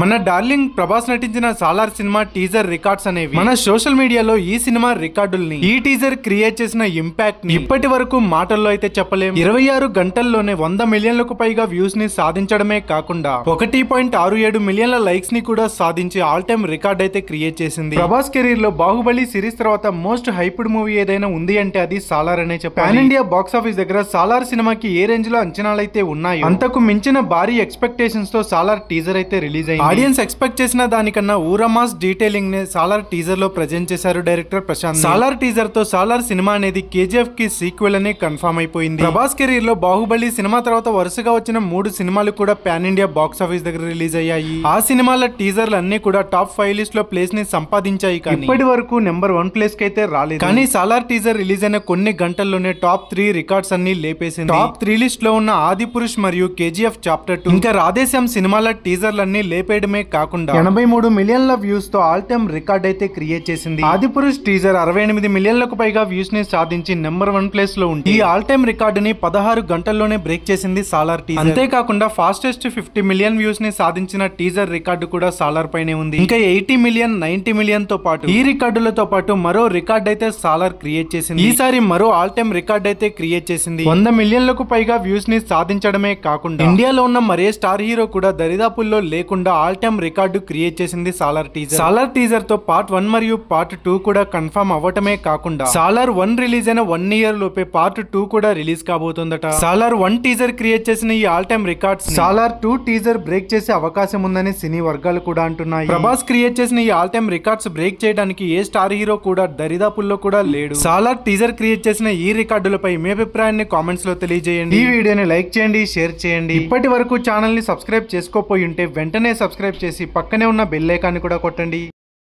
మన డార్లింగ్ ప్రభాస్ నటించిన Salar cinema teaser records అనేవి మన సోషల్ మీడియాలో ఈ సినిమా రికార్డుల్ని ఈ టీజర్ క్రియేట్ చేసిన ఇంపాక్ట్ని ఇప్పటి వరకు మాటల్లో అయితే చెప్పలేం. ఇరవై ఆరు గంటల్లోనే వంద మిలియన్లకు పైగా వ్యూస్ని సాధించడమే కాకుండా ఒకటి పాయింట్ ఆరు ఏడు మిలియన్ల లైక్స్ని కూడా సాధించి ఆల్ టైమ్ రికార్డ్ అయితే క్రియేట్ చేసింది. ప్రభాస్ కెరీర్లో బాహుబలి సిరీస్ తర్వాత మోస్ట్ హైప్డ్ మూవీ ఏదైనా ఉంది అంటే అది సాలార్ అనే చెప్పారు పాన్ ఇండియా బాక్స్ ఆఫీస్ దగ్గర సాలార్ సినిమాకి ఏ రేంజ్లో అంచనాలు అయితే ఉన్నాయి అంతకు మించిన భారీ ఎక్స్పెక్టేషన్స్తో సాలార్ టీజర్ అయితే రిలీజ్ అయింది. ఆడియన్స్ ఎక్స్పెక్ట్ చేసిన దానికన్నా ఊరమాస్ డీటెయిలింగ్ని సాలార్ టీజర్లో ప్రజెంట్ చేశారు డైరెక్టర్ ప్రశాంత్ సాలార్ టీజర్తో సాలార్ సినిమా అనేది కేజీఎఫ్కి సీక్వెల్ అని కన్ఫర్మ్ అయిపోయింది. ప్రభాస్ కెరీర్లో బాహుబలి సినిమా తర్వాత వరుసగా వచ్చిన మూడు సినిమాలు కూడా పాన్ ఇండియా బాక్స్ ఆఫీస్ దగ్గర రిలీజ్ అయ్యాయి. ఆ సినిమాల టీజర్లు అన్ని కూడా టాప్ ఫైవ్ లిస్ట్లో ప్లేస్ని సంపాదించాయి కానీ. ఇప్పటి వరకు నెంబర్ వన్ ప్లేస్కి అయితే రాలేదు. కానీ సాలార్ టీజర్ రిలీజ్ అయిన కొన్ని గంటల్లోనే టాప్ త్రీ రికార్డ్స్ అన్ని లేపేసింది. టాప్ త్రీ లిస్ట్లో ఉన్న ఆది పురుష్ మరియు కేజీఎఫ్ చాప్టర్ టూ ఇంకా రాధేశ్యాం సినిమాల టీజర్లన్నీ చేయడమే కాకుండా ఎనభై మూడు మిలియన్ల వ్యూస్తో ఆల్ టైమ్ రికార్డ్ అయితే క్రియేట్ చేసింది. ఆది పురుష్ టీజర్ అరవై ఎనిమిది మిలియన్లకు పైగా వ్యూస్ని సాధించి నెంబర్ వన్ ప్లేస్లో ఉంది. ఈ ఆల్ టైమ్ రికార్డు ని పదహారు గంటల్లోనే బ్రేక్ చేసింది సాలార్ టీజర్. అంతేకాకుండా ఫాస్టెస్ట్ ఫిఫ్టీ మిలియన్ వ్యూస్ని సాధించిన టీజర్ రికార్డు కూడా సాలార్ పైనే ఉంది. ఇంకా ఎయిటీ మిలియన్ నైన్టీ మిలియన్తో పాటు ఈ రికార్డులతో పాటు మరో రికార్డ్ అయితే సాలార్ క్రియేట్ చేసింది. ఈసారి మరో ఆల్ టైమ్ రికార్డ్ అయితే క్రియేట్ చేసింది. వంద మిలియన్లకు పైగా వ్యూస్ని సాధించడమే కాకుండా ఇండియాలో ఉన్న మరే స్టార్ హీరో కూడా దరిదాపుల్లో లేకుండా ఆల్ టైమ్ రికార్డు క్రియేట్ చేసింది సాలార్ టీజర్. సాలార్ టీజర్తో పార్ట్ వన్ మరియు పార్ట్ టూ కూడా కన్ఫర్మ్ అవ్వటమే కాకుండా సాలార్ వన్ రిలీజ్ అయిన వన్ ఇయర్ లోపే పార్ట్ టూ కూడా రిలీజ్ కాబోతుందట. సాలార్ వన్ టీజర్ క్రియేట్ చేసిన ఈ all time records Salaar two teaser break చేసే అవకాశం ఉందని సినీ వర్గాలు కూడా అంటున్నాయి. ప్రభాస్ క్రియేట్ చేసిన ఈ ఆల్ టైమ్ రికార్డ్స్ బ్రేక్ చేయడానికి ఏ స్టార్ హీరో కూడా దరిదాపుల్లో కూడా లేడు. సాలార్ టీజర్ క్రియేట్ చేసిన ఈ రికార్డులపై మీ అభిప్రాయాన్ని కామెంట్స్లో తెలియజేయండి. ఈ వీడియోని లైక్ చేయండి షేర్ చేయండి. ఇప్పటి వరకు ఛానల్ని సబ్స్క్రైబ్ చేసుకోపోయి ఉంటే వెంటనే సబ్స్క్రైబ్ చేసి పక్కనే ఉన్న బెల్ ఐకాన్ని కూడా కొట్టండి.